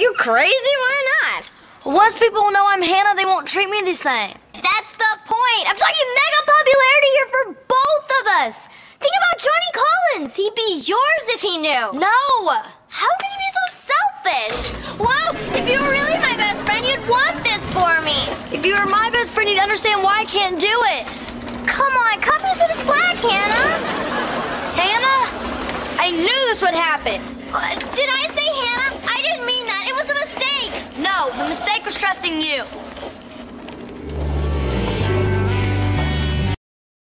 You crazy? Why not? Once people know I'm Hannah, they won't treat me the same. That's the point. I'm talking mega popularity here for both of us. Think about Johnny Collins. He'd be yours if he knew. No! How could you be so selfish? Whoa, if you were really my best friend, you'd want this for me. If you were my best friend, you'd understand why I can't do it. Come on, cut me some slack, Hannah. Hannah, I knew this would happen. Uh, did I Mike was trusting you.